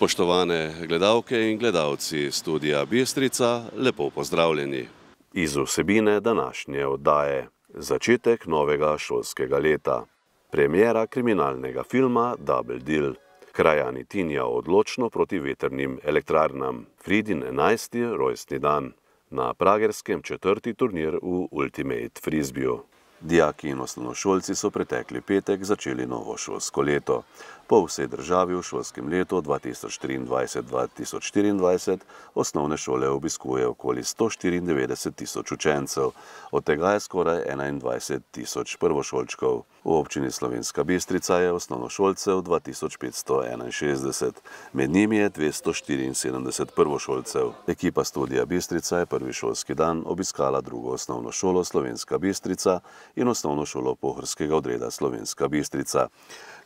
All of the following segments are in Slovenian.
Spoštovane gledalke in gledalci studija Bistrica, lepo pozdravljeni. Iz vsebine današnje oddaje začetek novega šolskega leta, premjera kriminalnega filma Double Deal, krajani Tinja odločno proti veternim elektrarnam, Fridin 11. rojstni dan, na pragerskem četrti turnir v Ultimate Frisbeeju. Dijaki in osnovnošolci so pretekli petek začeli novo šolsko leto. Po vsej državi v šolskem letu 2023-2024 osnovne šole obiskuje okoli 194 tisoč učencev, od tega je skoraj 21 tisoč prvošolčkov. V občini Slovenska Bistrica je osnovnošolcev 2561, med njimi je 274 prvošolcev. Ekipa studija Bistrica je prvi šolski dan obiskala drugo osnovno šolo Slovenska Bistrica in osnovno šolo Pohorskega odreda Slovenska Bistrica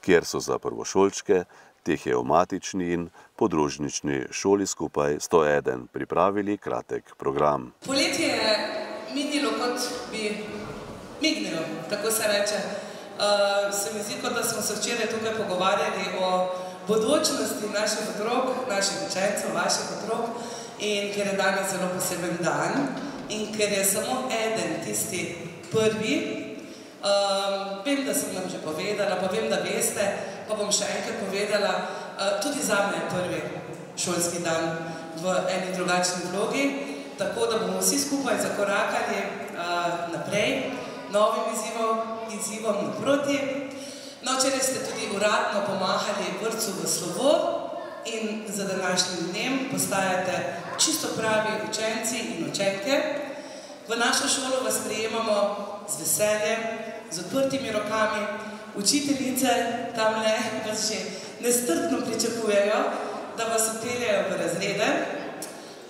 kjer so za prvošolčke, teh je v matični in podružnični šoli skupaj 101 pripravili kratek program. Poletje je minilo, kot bi mignilo, tako se reče. Uh, se mi zdi, kot da smo se včeraj tukaj pogovarjali o bodočnosti naših otrok, naših učencev, vaših otrok in ker je danes zelo poseben dan in ker je samo eden tisti prvi, Um, vem, da sem vam že povedala, pa vem, da veste, pa bom še enkrat povedala, uh, tudi za me je prvi šolski dan v eni drugačni vlogi, tako da bomo vsi skupaj zakorakali uh, naprej, novim izzivom, izzivom naproti. No, včeraj ste tudi uradno pomahali vrcu v slovo in za današnjim dnem postajate čisto pravi učenci in učenke. V našo šolo vas prijemamo z veseljem, z odprtimi rokami, učiteljice tam le vas že nestrpno pričakujejo, da vas upeljajo v razrede,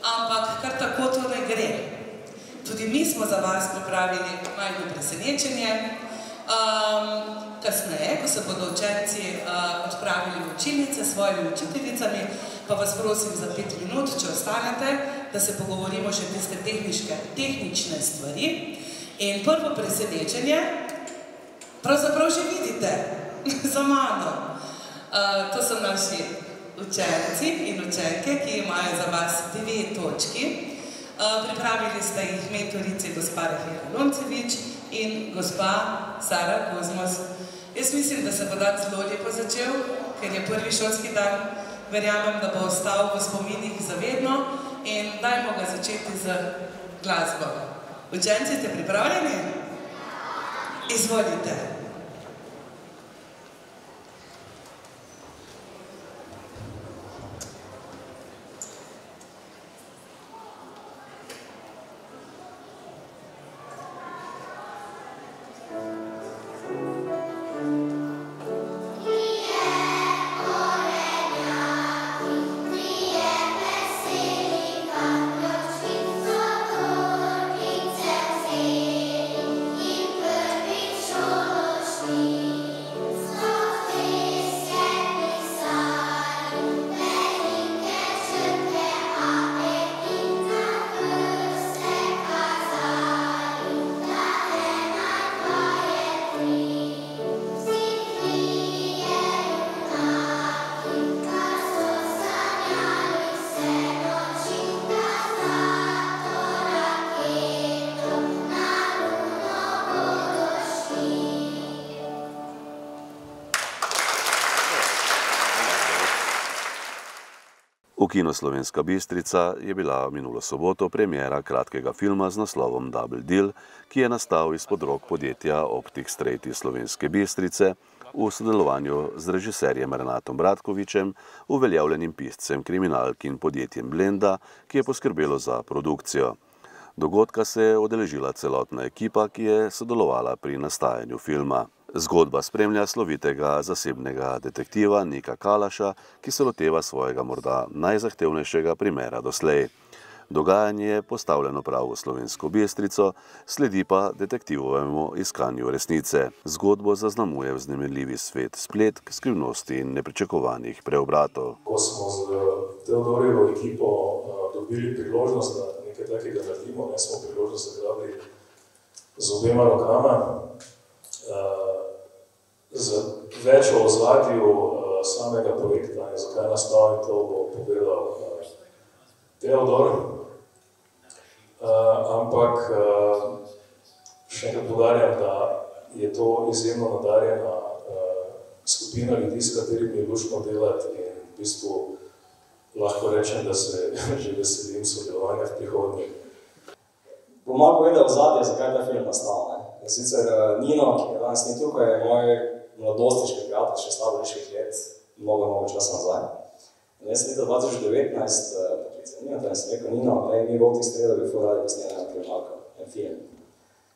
ampak kar tako to ne gre. Tudi mi smo za vas pripravili majhno presenečenje. Um, kasneje, ko se bodo učenci uh, odpravili v učilnice s svojimi učiteljicami, pa vas prosim za pet minut, če ostanete, da se pogovorimo še tiste tehničke, tehnične stvari. In prvo presenečenje, pravzaprav že vidite za mano. Uh, to so naši učenci in učenke, ki imajo za vas dve točki. Uh, pripravili ste jih mentorice gospa Rahira Loncevič in gospa Sara Kozmos. Jaz mislim, da se bo dan zelo lepo začel, ker je prvi šolski dan. Verjamem, da bo ostal v spominih zavedno in dajmo ga začeti z glasbo. Učenci ste pripravljeni? Izvolite. Kino Slovenska Bistrica je bila minulo soboto premjera kratkega filma z naslovom Double Deal, ki je nastal izpod rok podjetja Optik Strejti Slovenske Bistrice v sodelovanju z režiserjem Renatom Bratkovičem, uveljavljenim piscem kriminalk in podjetjem Blenda, ki je poskrbelo za produkcijo. Dogodka se je odeležila celotna ekipa, ki je sodelovala pri nastajanju filma. Zgodba spremlja slovitega zasebnega detektiva Nika Kalaša, ki se loteva svojega morda najzahtevnejšega primera doslej. Dogajanje je postavljeno prav v slovensko bistrico, sledi pa detektivovemu iskanju resnice. Zgodbo zaznamuje vznemirljivi svet spletk, skrivnosti in nepričakovanih preobratov. Ko smo z Teodorjevo ekipo dobili priložnost, da nekaj takega naredimo, ne smo priložnost zagrabili z obema rokama, z več o ozadju samega projekta in zakaj nastal in to bo povedal uh, Teodor. Uh, ampak uh, še enkrat podarjam, da je to izjemno nadarjena uh, skupina ljudi, s katerimi je lušno delati in v bistvu lahko rečem, da se že veselim sodelovanja v prihodnje. Bom malo povedal zadnje, zakaj ta film nastal. Ne? In sicer uh, Nino, ki je danes ni tukaj, je moj mladostiški prijatelj, še starejših let, mnogo, mnogo časa nazaj. In jaz leta 2019, uh, poklical Nino, da sem rekel, Nino, ne, mi v tih stredah bi furali posneli na kriminalko, en film.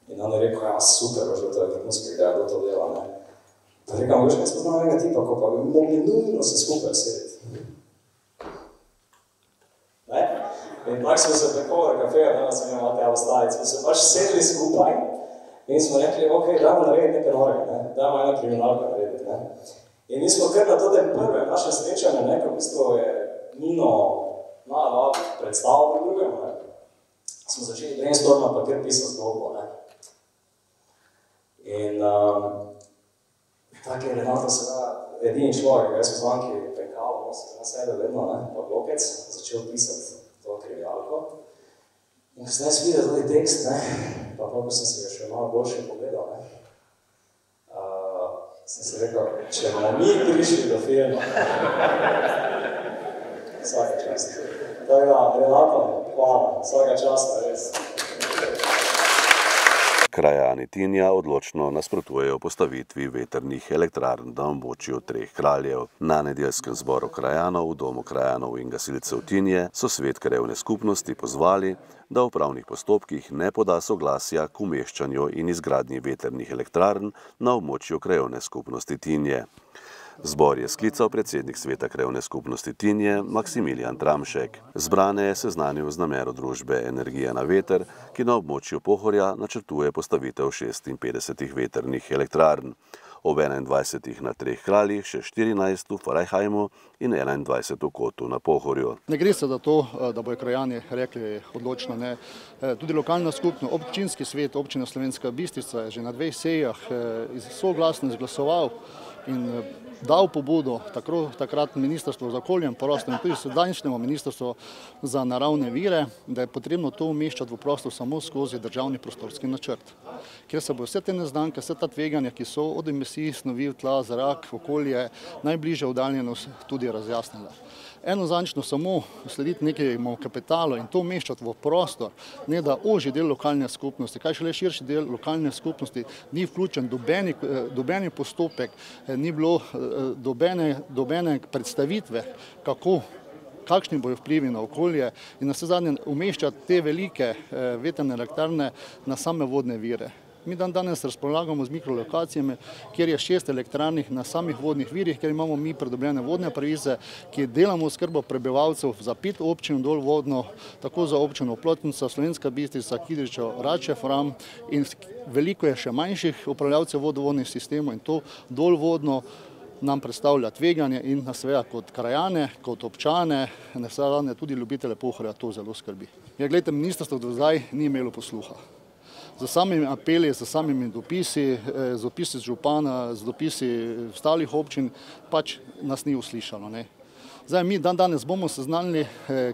In on je rekel, ja, super, že to je vrhunska ideja, da to dela, ne. Pa rekel, veš, kaj spoznal enega tipa, ko pa bi mogli nujno se skupaj sedeti. Ne? In tako smo se preko kafeja, danes smo imeli te avstajce, smo se pač sedeli skupaj in smo rekli, ok, dajmo narediti nekaj norega, ne? dajmo eno kriminalko narediti. Ne? In mi smo kar na to tem prvem naše srečanje, ne, ko v bistvu je Nino malo predstavil pri drugem, ne? smo začeli brainstorma pa kar pisati zgodbo. Ne? In um, tako je Renato seveda edini človek, jaz sem zvanki pekal, nosil na sebe vedno, ne, pa blokec, začel pisati to kriminalko. In ko sem jaz videl tudi tekst, ne, pa pa ko sem si ga še malo boljše pogledal, ne, uh, sem si rekel, če bomo mi prišli do filma, vsake čast. Tako da, Renato, hvala, vsaka čast, res. Krajani Tinja odločno nasprotujejo postavitvi veternih elektrarn na območju treh kraljev. Na nedeljskem zboru krajanov v domu krajanov in gasilcev Tinje so svet krajevne skupnosti pozvali, da v pravnih postopkih ne poda soglasja k umeščanju in izgradnji veternih elektrarn na območju krajevne skupnosti Tinje. Zbor je sklical predsednik sveta krajevne skupnosti Tinje Maksimilijan Tramšek. Zbrane je seznanil z namero družbe Energija na veter, ki na območju Pohorja načrtuje postavitev 56 veternih elektrarn. Ob 21 na treh kraljih, še 14 v Farajhajmu in 21 v Kotu na Pohorju. Ne gre se za to, da bojo krajani rekli odločno ne. Tudi lokalna skupnost, občinski svet, občina Slovenska Bistrica je že na dveh sejah soglasno izglasoval in dal pobudo takro, takrat Ministrstvo za okolje in prostor in tudi sedanjšnjemu Ministrstvo za naravne vire, da je potrebno to umeščati v prostor samo skozi državni prostorski načrt. Ker se bo vse te neznanke, vse ta tveganja, ki so od emisij snovi tla, zrak, okolje, najbližje oddaljenost tudi razjasnila. Enozančno samo slediti nekemu kapitalu in to umeščati v prostor, ne da oži del lokalne skupnosti, kaj šele širši del lokalne skupnosti, ni vključen dobeni, dobeni postopek, ni bilo dobene, dobene predstavitve, kako kakšni bojo vplivi na okolje in na vse zadnje umeščati te velike vetrne elektrarne na same vodne vire. Mi dan danes razpolagamo z mikrolokacijami, kjer je šest elektrarnih na samih vodnih virih, kjer imamo mi predobljene vodne pravice, ki delamo skrbo prebivalcev za pet občin dol vodno, tako za občino Plotnica, Slovenska Bistrica, Kidričo, Rače, Fram in veliko je še manjših upravljavcev vodovodnih sistemov in to dol vodno nam predstavlja tveganje in nas seveda kot krajane, kot občane, ne seveda tudi ljubitele pohorja to zelo skrbi. Ja, gledajte, ministrstvo do zdaj ni imelo posluha. Z samimi apeli, z samimi dopisi, z dopisi župana, z dopisi ostalih občin, pač nas ni uslišalo. Ne. Zdaj, mi dan danes bomo seznanili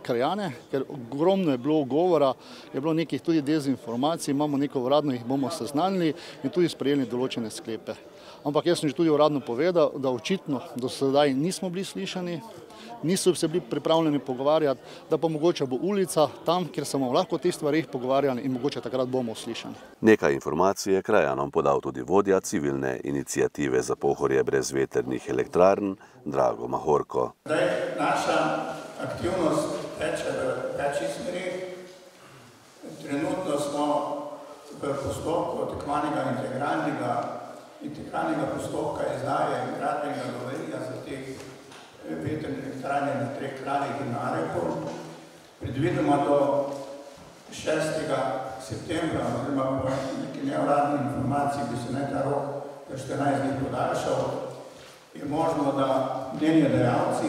krajane, ker ogromno je bilo govora, je bilo nekih tudi dezinformacij, imamo neko uradno, jih bomo seznanili in tudi sprejeli določene sklepe. Ampak jaz sem že tudi uradno povedal, da očitno do sedaj nismo bili slišani, niso se bili pripravljeni pogovarjati, da pa mogoče bo ulica tam, kjer se bomo lahko o teh stvarih pogovarjali in mogoče takrat bomo uslišani. Nekaj informacij je krajanom podal tudi vodja civilne inicijative za pohorje brez veternih elektrarn, Drago Mahorko. Zdaj, naša aktivnost teče v večjih smerih. Trenutno smo v postopku tekmanega integralnega, integralnega postopka izdaje gradbenega dovoljenja za teh elektrarne na treh kraljih in na Arepu. Predvidoma do 6. septembra, oziroma po neki neuradni informaciji, bi se naj ta rok za 14 dni podaljšal, je možno, da mnenje dajalci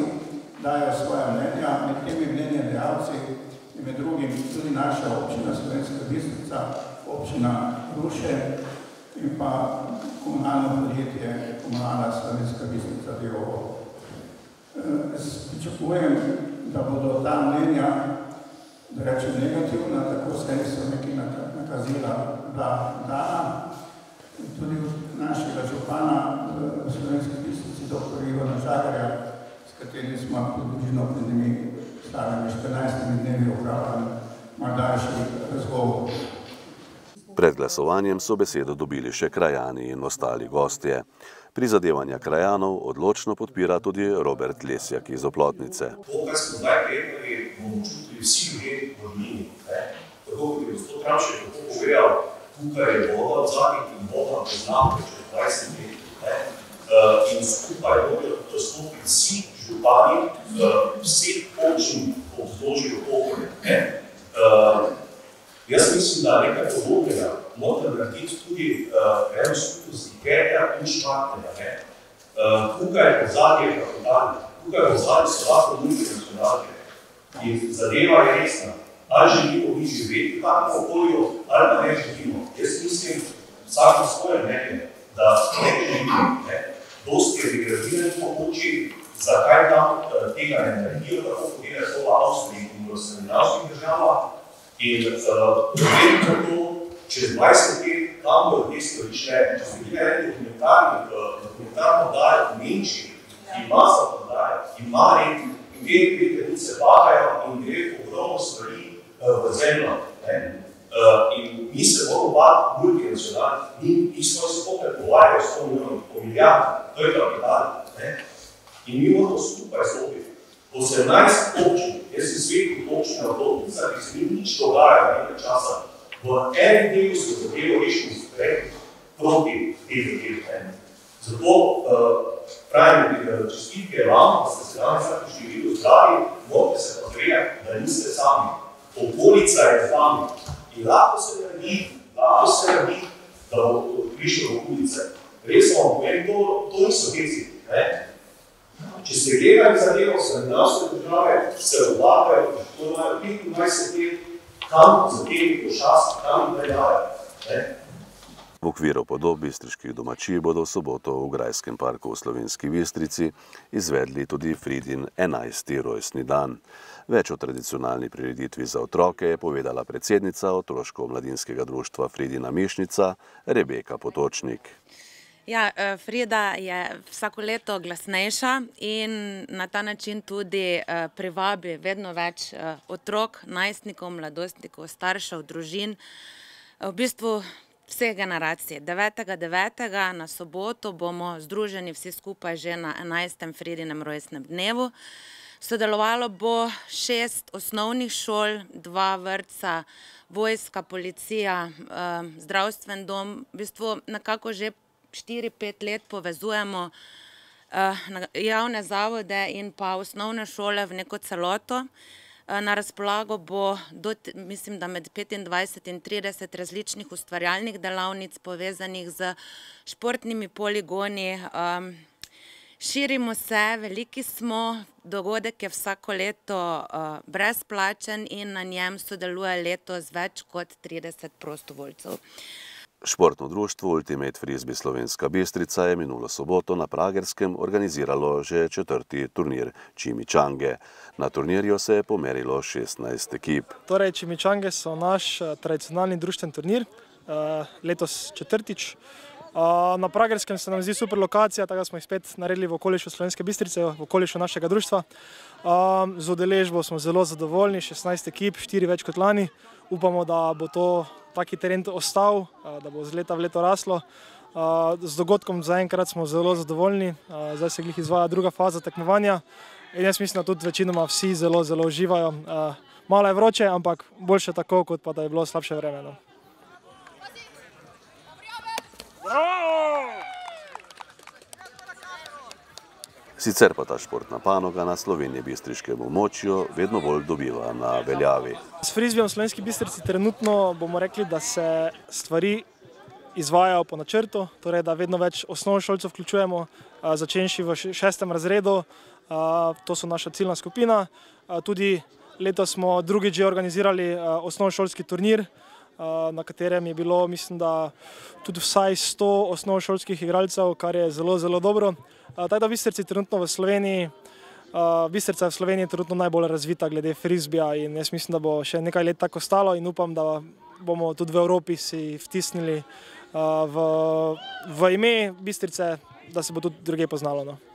dajo svoje mnenja. Med temi mnenje dajalci je med drugim tudi naša občina Slovenska Bistrica, občina Ruše in pa komunalno podjetje Komunalna Slovenska Bistrica Delovo. Pričakujem, da bodo ta mnenja, da rečem negativna, tako se so neki nakazila bila dana. Tudi našega župana v slovenski pisnici, dr. Ivana Žagarja, s katerim smo približno pred njimi starimi 14 dnevi upravljali malo daljši razgovor. Pred glasovanjem so besedo dobili še krajani in ostali gostje. Prizadevanja krajanov odločno podpira tudi Robert Lesjak iz Oplotnice. To, kar smo zdaj prejeli, bomo čutili vsi ljudje v Dolini. Tako kot je gospod Tramšek tako povedal, tukaj je voda v zadnjih in voda poznamo že 20 let. Ne? In skupaj morajo dostopiti vsi župani vseh občin po vzložju okolje. Jaz mislim, da nekaj podobnega morate narediti tudi uh, eno skupnost Ikerja in Šmartnega. Uh, tukaj je pozadje kapitalne, tukaj je pozadje so lahko multinacionalke. In zadeva je resna. Ali želimo mi živeti v takem okolju, ali pa ne želimo. Jaz mislim, vsako svoje mnenje, da ne želimo. Ne? Dosti je degradiranih pomoči, zakaj tam uh, tega ne naredijo, tako kot je to v Avstriji in v skandinavskih državah, In potem uh, to, čez 20 let, kam bodo te stvari šle, če se gleda en dokumentarni, dokumentarno dajo v Nemčiji, ima se podajo, ima red, in te dve tenice bahajo in gre ogromno stvari uh, v zemljo. Ne? Uh, in mi se moramo bati multinacionalni, mi isto se popet povajajo s to milijonom, po milijard, to je kapital. In mi moramo skupaj stopiti. 18 občin, jaz sem svetnik občine Vlodnica, ki se ni nič dogajalo nekaj časa, v enem delu se zadevo rešimo spred proti TVT. Zato uh, pravim, čestitke vam, da ste se danes vsake število zdravi, morate se gledati, da niste sami. Okolica je z vami in lahko se naredi, lahko se naredi, da bo prišlo do okolice. Res vam povem, to, to niso heci. Če se gledajo zadevo skandinavske države, se vlagajo, to imajo 25 let, kam za temi pošasti, kam jih veljajo. V okviru podob bistriških domačij bodo v soboto v Grajskem parku v Slovenski Bistrici izvedli tudi Fridin 11. rojstni dan. Več o tradicionalni prireditvi za otroke je povedala predsednica otroško-mladinskega društva Fridina Mišnica Rebeka Potočnik. Ja, Frida je vsako leto glasnejša in na ta način tudi privabi vedno več otrok, najstnikov, mladostnikov, staršev, družin, v bistvu vseh generacij. 9.9. na soboto bomo združeni vsi skupaj že na 11. Fridinem rojstnem dnevu. Sodelovalo bo šest osnovnih šol, dva vrtca, vojska, policija, zdravstven dom, v bistvu nekako že štiri, pet let povezujemo javne zavode in pa osnovne šole v neko celoto. Na razpolago bo do, mislim, da med petindvajset in trideset različnih ustvarjalnih delavnic, povezanih s športnimi poligoni. Širimo se, veliki smo, dogodek je vsako leto brezplačen in na njem sodeluje letos več kot trideset prostovoljcev. Športno društvo Ultimate Frisbee Slovenska Bistrica je minulo soboto na Pragerskem organiziralo že četrti turnir Čimičange. Na turnirju se je pomerilo 16 ekip. Torej, Čimičange so naš tradicionalni društveni turnir, letos četrtič. Na Pragerskem se nam zdi super lokacija, tako da smo jih spet naredili v okolišu Slovenske Bistrice, v okolišu našega društva. Z udeležbo smo zelo zadovoljni, 16 ekip, štiri več kot lani. Upamo, da bo to taki trend ostal, da bo iz leta v leto raslo. Z dogodkom zaenkrat smo zelo zadovoljni, zdaj se glih izvaja druga faza tekmovanja. In jaz mislim, da tudi večinoma vsi zelo, zelo uživajo. Malo je vroče, ampak boljše tako, kot pa da je bilo slabše vreme, no. Sicer pa ta športna panoga na slovenjebistriškem območju vedno bolj dobiva na veljavi. S frizbijem Slovenski Bistrici trenutno bomo rekli, da se stvari izvajajo po načrtu, torej da vedno več osnovnošolcev vključujemo, začenši v šestem razredu, to so naša ciljna skupina. Tudi letos smo drugič že organizirali osnovnošolski turnir, na katerem je bilo, mislim, da tudi vsaj sto osnovnošolskih igralcev, kar je zelo, zelo dobro. Tako da v Bistrici trenutno v Sloveniji Bistrica je v Sloveniji trenutno najbolj razvita glede frizbija in jaz mislim, da bo še nekaj let tako stalo in upam, da bomo tudi v Evropi si vtisnili v, v ime Bistrice, da se bo tudi druge poznalo. No.